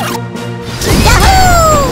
Yahoo!